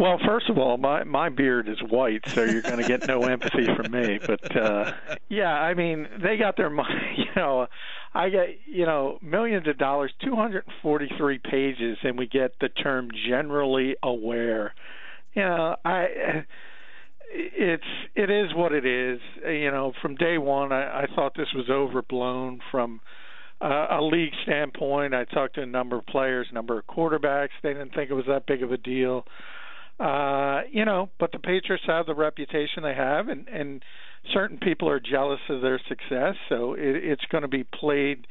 Well, first of all, my my beard is white, so you're going to get no empathy from me. But uh yeah, I mean, they got their money. You know, I get you know millions of dollars, 243 pages, and we get the term generally aware. You know, I it's it is what it is. You know, from day one, I, I thought this was overblown from uh, a league standpoint. I talked to a number of players, a number of quarterbacks. They didn't think it was that big of a deal. Uh, you know, but the Patriots have the reputation they have, and and certain people are jealous of their success. So it, it's going to be played,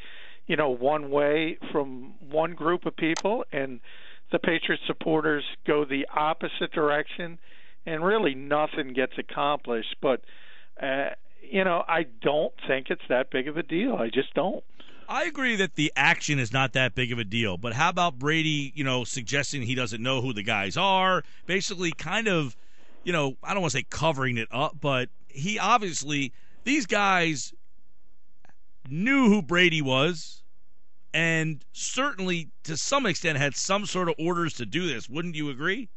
you know, one way from one group of people, and the Patriots supporters go the opposite direction, and really nothing gets accomplished. But uh, you know, I don't think it's that big of a deal. I just don't. I agree that the action is not that big of a deal, but how about Brady, you know, suggesting he doesn't know who the guys are, basically kind of, you know, I don't want to say covering it up, but he obviously these guys knew who Brady was and certainly to some extent had some sort of orders to do this. Wouldn't you agree?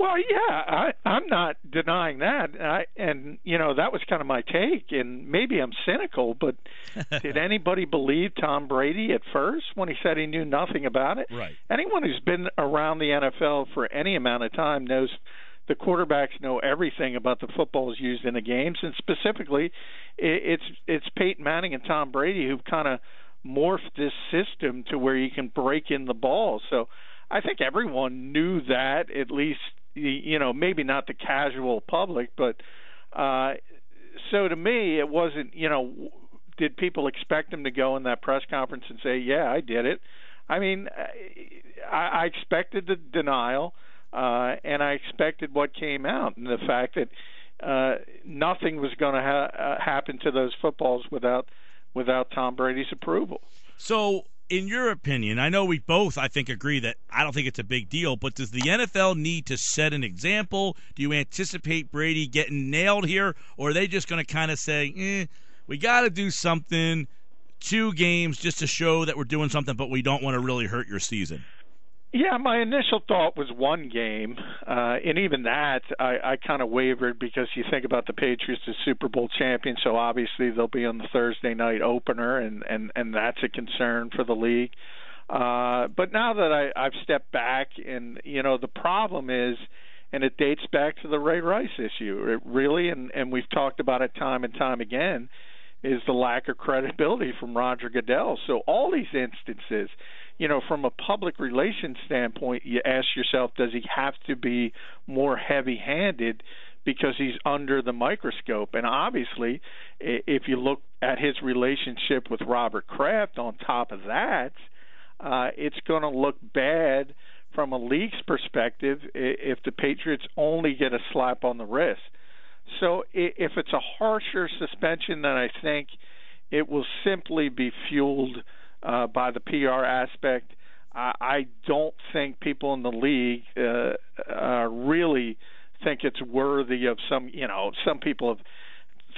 Well, yeah, I, I'm not denying that, I, and you know that was kind of my take. And maybe I'm cynical, but did anybody believe Tom Brady at first when he said he knew nothing about it? Right. Anyone who's been around the NFL for any amount of time knows the quarterbacks know everything about the footballs used in the games, and specifically, it, it's it's Peyton Manning and Tom Brady who've kind of morphed this system to where you can break in the ball. So. I think everyone knew that at least you know maybe not the casual public but uh so to me it wasn't you know did people expect him to go in that press conference and say yeah I did it? I mean I, I expected the denial uh and I expected what came out and the fact that uh nothing was going to ha- uh, happen to those footballs without without Tom Brady's approval. So in your opinion, I know we both, I think, agree that I don't think it's a big deal, but does the NFL need to set an example? Do you anticipate Brady getting nailed here, or are they just going to kind of say, eh, we got to do something, two games just to show that we're doing something, but we don't want to really hurt your season? Yeah, my initial thought was one game, uh, and even that I, I kind of wavered because you think about the Patriots as Super Bowl champions, so obviously they'll be on the Thursday night opener, and and and that's a concern for the league. Uh, but now that I, I've stepped back, and you know the problem is, and it dates back to the Ray Rice issue, it really, and and we've talked about it time and time again, is the lack of credibility from Roger Goodell. So all these instances you know, from a public relations standpoint, you ask yourself, does he have to be more heavy-handed because he's under the microscope? And obviously, if you look at his relationship with Robert Kraft, on top of that, uh, it's going to look bad from a league's perspective if the Patriots only get a slap on the wrist. So if it's a harsher suspension, then I think it will simply be fueled uh, by the PR aspect. I, I don't think people in the league uh, uh, really think it's worthy of some. You know, some people have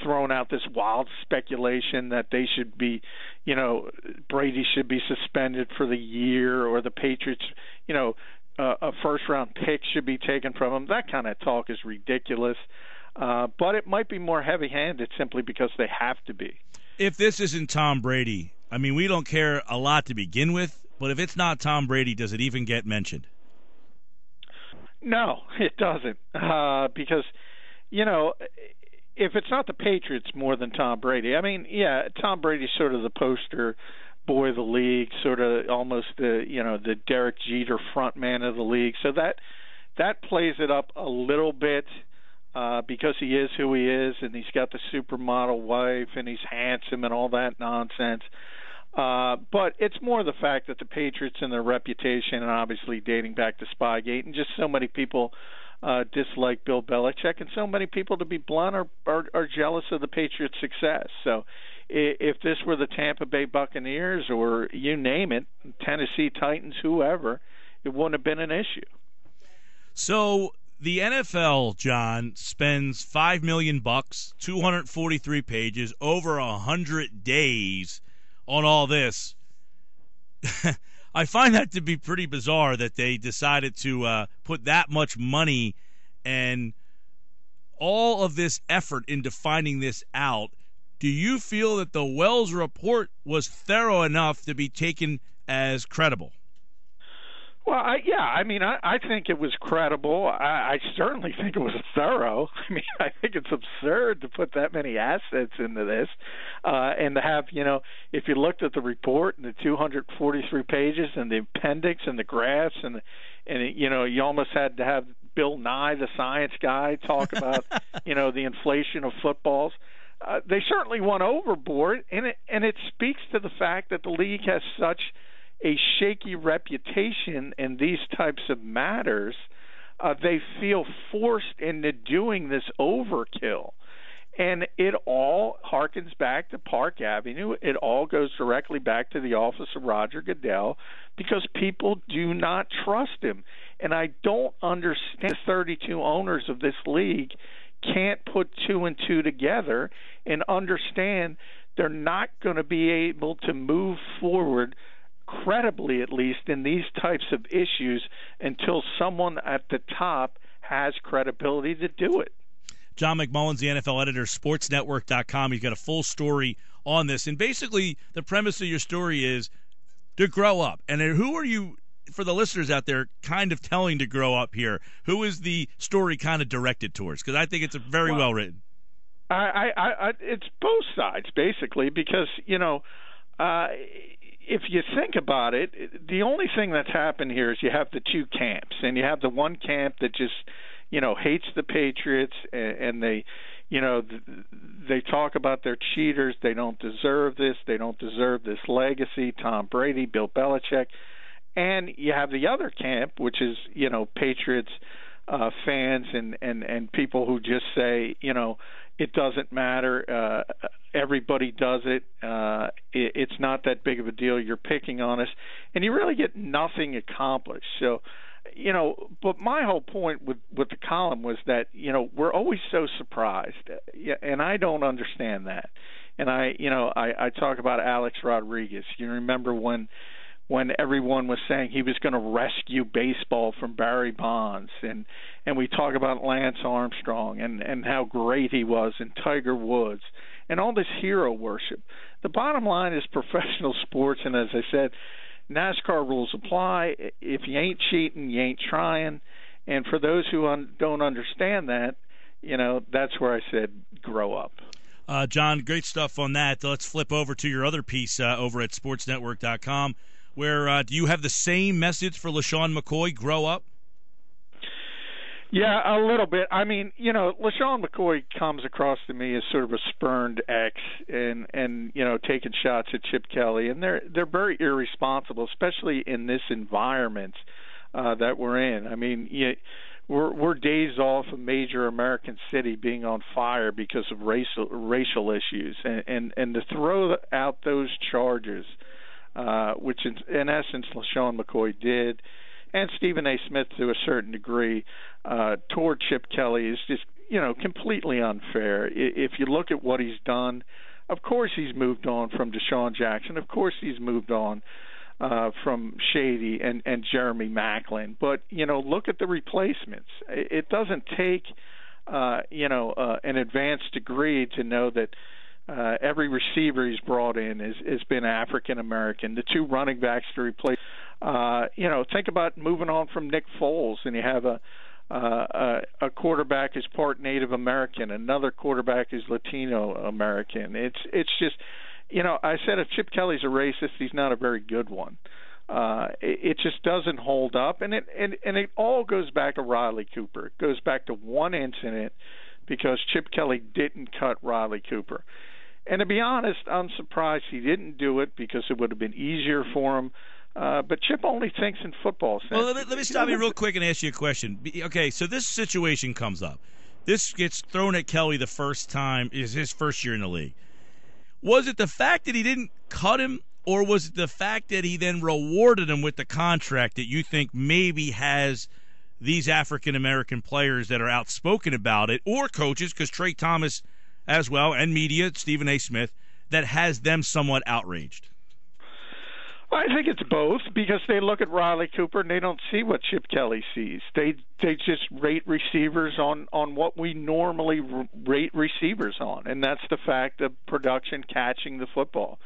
thrown out this wild speculation that they should be, you know, Brady should be suspended for the year, or the Patriots, you know, uh, a first round pick should be taken from them. That kind of talk is ridiculous. Uh, but it might be more heavy handed simply because they have to be. If this isn't Tom Brady, I mean, we don't care a lot to begin with, but if it's not Tom Brady, does it even get mentioned? No, it doesn't. Uh, because, you know, if it's not the Patriots more than Tom Brady, I mean, yeah, Tom Brady's sort of the poster boy of the league, sort of almost the you know the Derek Jeter front man of the league. So that that plays it up a little bit uh, because he is who he is, and he's got the supermodel wife, and he's handsome, and all that nonsense. Uh, but it's more the fact that the Patriots and their reputation, and obviously dating back to Spygate, and just so many people uh, dislike Bill Belichick, and so many people, to be blunt, are, are, are jealous of the Patriots' success. So, if this were the Tampa Bay Buccaneers or you name it, Tennessee Titans, whoever, it wouldn't have been an issue. So the NFL, John, spends five million bucks, two hundred forty-three pages, over a hundred days on all this. I find that to be pretty bizarre that they decided to uh, put that much money and all of this effort into finding this out. Do you feel that the Wells report was thorough enough to be taken as credible? Well, I, yeah, I mean, I, I think it was credible. I, I certainly think it was thorough. I mean, I think it's absurd to put that many assets into this, uh, and to have, you know, if you looked at the report and the 243 pages and the appendix and the graphs and, and it, you know, you almost had to have Bill Nye, the science guy, talk about, you know, the inflation of footballs. Uh, they certainly went overboard, and it and it speaks to the fact that the league has such a shaky reputation in these types of matters, uh, they feel forced into doing this overkill. And it all harkens back to Park Avenue. It all goes directly back to the office of Roger Goodell because people do not trust him. And I don't understand 32 owners of this league can't put two and two together and understand they're not going to be able to move forward credibly at least in these types of issues until someone at the top has credibility to do it. John McMullen's the NFL editor, sportsnetwork.com. He's got a full story on this. And basically, the premise of your story is to grow up. And who are you, for the listeners out there, kind of telling to grow up here? Who is the story kind of directed towards? Because I think it's very well, well written. I, I, I, it's both sides, basically, because, you know, uh, if you think about it, the only thing that's happened here is you have the two camps, and you have the one camp that just, you know, hates the Patriots, and, and they, you know, they talk about they're cheaters. They don't deserve this. They don't deserve this legacy. Tom Brady, Bill Belichick, and you have the other camp, which is, you know, Patriots uh, fans and and and people who just say, you know, it doesn't matter. Uh, everybody does it. Uh, it. It's not that big of a deal. You're picking on us, and you really get nothing accomplished. So, you know, but my whole point with with the column was that you know we're always so surprised, and I don't understand that. And I, you know, I, I talk about Alex Rodriguez. You remember when when everyone was saying he was going to rescue baseball from Barry Bonds and and we talk about Lance Armstrong and and how great he was and Tiger Woods and all this hero worship. The bottom line is professional sports and as I said NASCAR rules apply. If you ain't cheating, you ain't trying. And for those who un- don't understand that, you know, that's where I said grow up. Uh, John, great stuff on that. Let's flip over to your other piece uh, over at sportsnetwork.com where uh, do you have the same message for LeSean McCoy? Grow up. Yeah, a little bit. I mean, you know, LeSean McCoy comes across to me as sort of a spurned ex, and and you know, taking shots at Chip Kelly, and they're they're very irresponsible, especially in this environment uh, that we're in. I mean, you, we're we're days off a major American city being on fire because of racial racial issues, and and and to throw out those charges uh, which in, in essence LeSean McCoy did, and Stephen A. Smith to a certain degree uh, toward Chip Kelly is just you know completely unfair. If you look at what he's done, of course he's moved on from DeSean Jackson. Of course he's moved on. Uh, from Shady and, and Jeremy Maclin, but you know, look at the replacements. It doesn't take uh, you know uh, an advanced degree to know that uh, every receiver he's brought in is has been African American. The two running backs to replace, uh, you know, think about moving on from Nick Foles, and you have a uh, a, a quarterback is part Native American, another quarterback is Latino American. It's it's just, you know, I said if Chip Kelly's a racist, he's not a very good one. Uh, it, it just doesn't hold up, and it and and it all goes back to Riley Cooper. It goes back to one incident because Chip Kelly didn't cut Riley Cooper. And to be honest, I'm surprised he didn't do it because it would have been easier for him. Uh, but Chip only thinks in football sense. Well, let me, let me stop you real quick and ask you a question. Okay, so this situation comes up. This gets thrown at Kelly the first time is his first year in the league. Was it the fact that he didn't cut him, or was it the fact that he then rewarded him with the contract that you think maybe has these African American players that are outspoken about it, or coaches? Because Trey Thomas as well, and media, Stephen A. Smith, that has them somewhat outraged? I think it's both because they look at Riley Cooper and they don't see what Chip Kelly sees. They they just rate receivers on on what we normally rate receivers on, and that's the fact of production catching the football.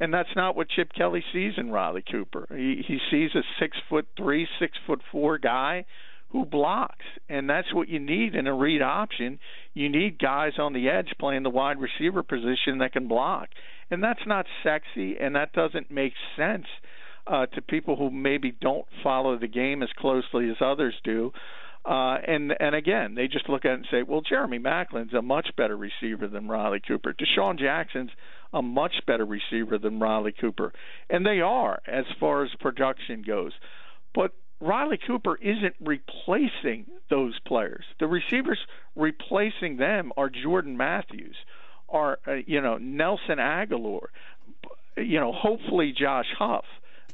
And that's not what Chip Kelly sees in Riley Cooper. He he sees a six foot three, six foot four guy who blocks, and that's what you need in a read option. You need guys on the edge playing the wide receiver position that can block, and that's not sexy, and that doesn't make sense uh, to people who maybe don't follow the game as closely as others do. Uh, and and again, they just look at it and say, well, Jeremy Maclin's a much better receiver than Riley Cooper. DeSean Jackson's a much better receiver than Riley Cooper, and they are as far as production goes. But Riley Cooper isn't replacing those players. The receivers replacing them are Jordan Matthews, are uh, you know Nelson Agholor, you know hopefully Josh Huff.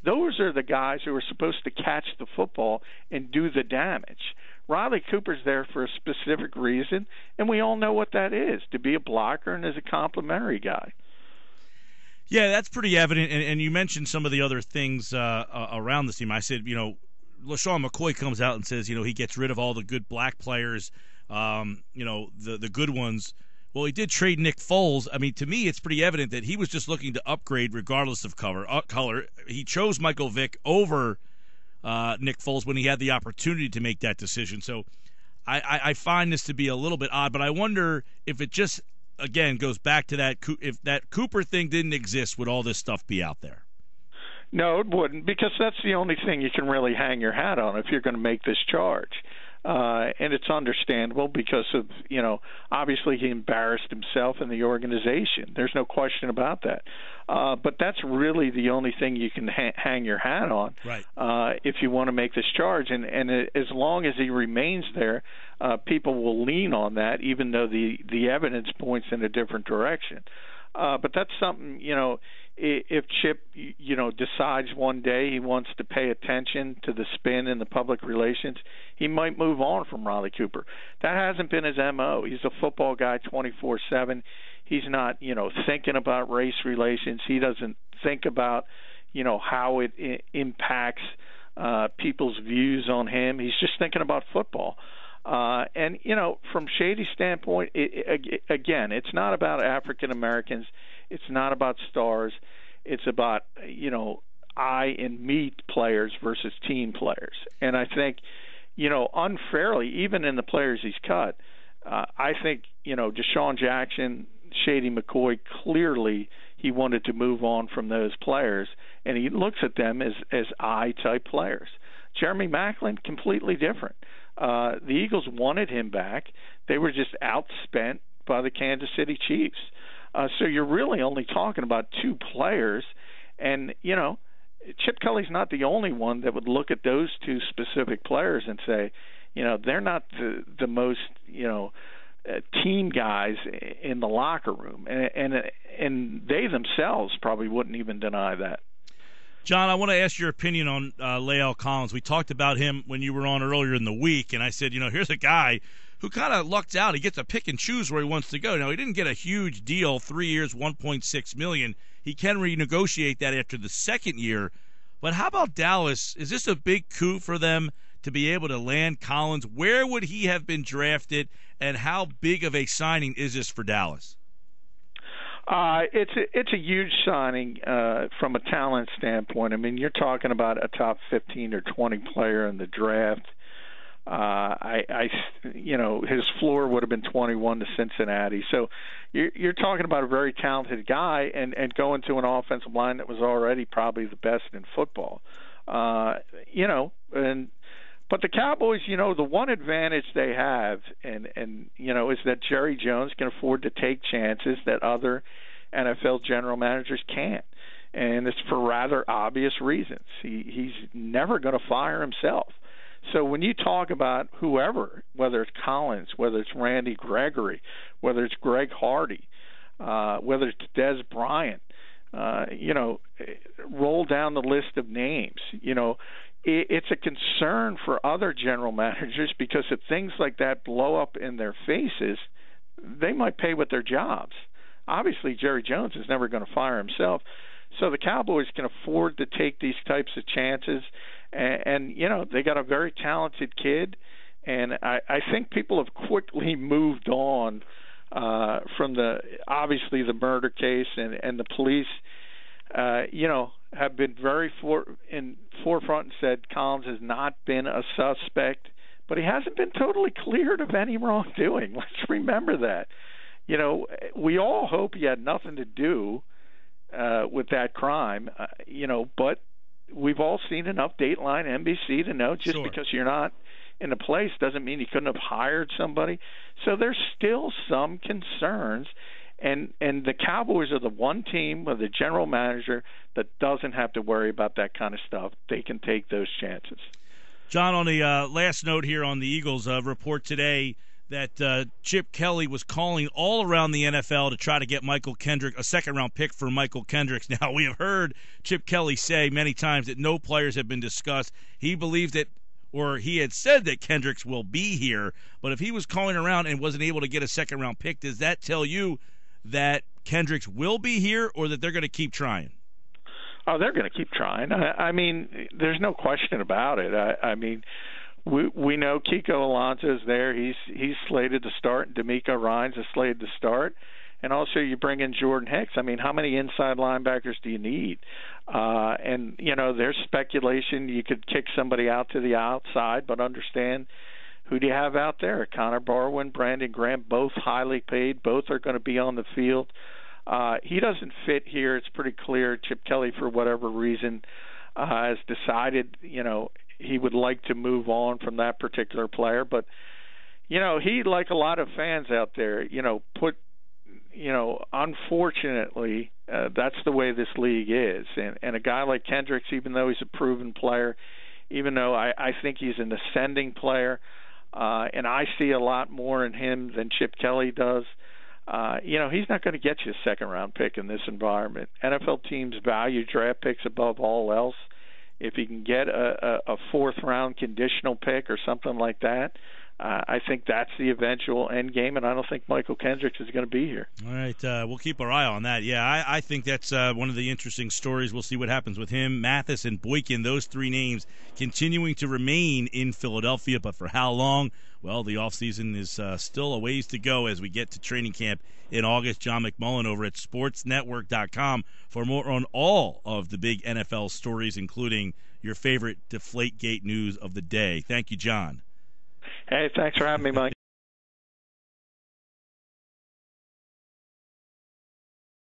Those are the guys who are supposed to catch the football and do the damage. Riley Cooper's there for a specific reason, and we all know what that is to be a blocker and as a complementary guy. Yeah, that's pretty evident. And, and you mentioned some of the other things uh, around the team. I said, you know, LeSean McCoy comes out and says, you know, he gets rid of all the good black players, um, you know, the the good ones. Well, he did trade Nick Foles. I mean, to me, it's pretty evident that he was just looking to upgrade regardless of cover uh, color. He chose Michael Vick over uh, Nick Foles when he had the opportunity to make that decision. So, I, I, I find this to be a little bit odd. But I wonder if it just again goes back to that if that Cooper thing didn't exist, would all this stuff be out there? No, it wouldn't, because that's the only thing you can really hang your hat on if you're going to make this charge. Uh, and it's understandable because of you know obviously he embarrassed himself and the organization. There's no question about that. Uh, but that's really the only thing you can ha- hang your hat on right. uh, if you want to make this charge. And and as long as he remains there, uh, people will lean on that, even though the the evidence points in a different direction. Uh, but that's something you know if Chip, you know, decides one day he wants to pay attention to the spin in the public relations, he might move on from Riley Cooper. That hasn't been his MO. He's a football guy 24/7. He's not, you know, thinking about race relations. He doesn't think about, you know, how it, it impacts uh, people's views on him. He's just thinking about football. Uh, and you know, from Shady's standpoint, it, it, again, it's not about African Americans. It's not about stars. It's about you know I and me players versus team players. And I think you know unfairly, even in the players he's cut, uh, I think you know DeSean Jackson, Shady McCoy clearly he wanted to move on from those players, and he looks at them as as I type players. Jeremy Maclin completely different. Uh, the Eagles wanted him back. They were just outspent by the Kansas City Chiefs. Uh, so you're really only talking about two players, and you know, Chip Kelly's not the only one that would look at those two specific players and say, you know, they're not the the most you know uh, team guys in the locker room, and and and they themselves probably wouldn't even deny that. John, I want to ask your opinion on uh, La'el Collins. We talked about him when you were on earlier in the week, and I said, you know, here's a guy who kind of lucked out. He gets to pick and choose where he wants to go. Now he didn't get a huge deal, three years, 1.6 million. He can renegotiate that after the second year. But how about Dallas? Is this a big coup for them to be able to land Collins? Where would he have been drafted, and how big of a signing is this for Dallas? Uh, it's a, it's a huge signing uh, from a talent standpoint. I mean, you're talking about a top 15 or 20 player in the draft. Uh, I, I, you know, his floor would have been 21 to Cincinnati. So you're, you're talking about a very talented guy, and and going to an offensive line that was already probably the best in football. Uh, you know, and but the Cowboys, you know, the one advantage they have, and and you know, is that Jerry Jones can afford to take chances that other NFL general managers can't, and it's for rather obvious reasons. He he's never going to fire himself. So when you talk about whoever, whether it's Collins, whether it's Randy Gregory, whether it's Greg Hardy, uh, whether it's Dez Bryant, uh, you know, roll down the list of names. You know, it, it's a concern for other general managers because if things like that blow up in their faces, they might pay with their jobs. Obviously, Jerry Jones is never going to fire himself. So the Cowboys can afford to take these types of chances, and, and you know they got a very talented kid, and I, I think people have quickly moved on uh, from the obviously the murder case, and and the police, uh, you know, have been very for in forefront and said Collins has not been a suspect, but he hasn't been totally cleared of any wrongdoing. Let's remember that. You know, we all hope he had nothing to do uh, with that crime. Uh, you know, but we've all seen enough Dateline NBC to know just Sure. because you're not in a place doesn't mean you couldn't have hired somebody. So there's still some concerns and and the Cowboys are the one team with a general manager that doesn't have to worry about that kind of stuff. They can take those chances. John, on the uh, last note here on the Eagles uh, report today that uh, Chip Kelly was calling all around the NFL to try to get Mychal Kendrick a second round pick for Mychal Kendricks. Now we have heard Chip Kelly say many times that no players have been discussed. He believed that or he had said that Kendricks will be here, but if he was calling around and wasn't able to get a second round pick, does that tell you that Kendricks will be here or that they're going to keep trying? Oh, they're going to keep trying. I, I mean, there's no question about it. I, I mean, we we know Kiko Alonso is there. He's he's slated to start, DeMeco Ryans is slated to start. And also, you bring in Jordan Hicks. I mean, how many inside linebackers do you need? Uh, and you know, there's speculation you could kick somebody out to the outside, but understand who do you have out there? Connor Barwin, Brandon Graham, both highly paid. Both are going to be on the field. Uh, he doesn't fit here. It's pretty clear. Chip Kelly, for whatever reason, uh, has decided, you know, he would like to move on from that particular player. But, you know, he, like a lot of fans out there, you know, put, you know, unfortunately, uh, that's the way this league is. And, and a guy like Kendricks, even though he's a proven player, even though I, I think he's an ascending player, uh, and I see a lot more in him than Chip Kelly does. Uh, you know, he's not going to get you a second round pick in this environment. NFL teams value draft picks above all else. If you can get a, a, a fourth round conditional pick or something like that, uh, I think that's the eventual end game, and I don't think Mychal Kendricks is going to be here. All right, uh, we'll keep our eye on that. Yeah, I, I think that's uh, one of the interesting stories. We'll see what happens with him, Mathis, and Boykin. Those three names continuing to remain in Philadelphia, but for how long? Well, the offseason is uh, still a ways to go as we get to training camp in August. John McMullen over at SportsNetwork.com for more on all of the big NFL stories, including your favorite Deflategate news of the day. Thank you, John. Hey, thanks for having me, Mike.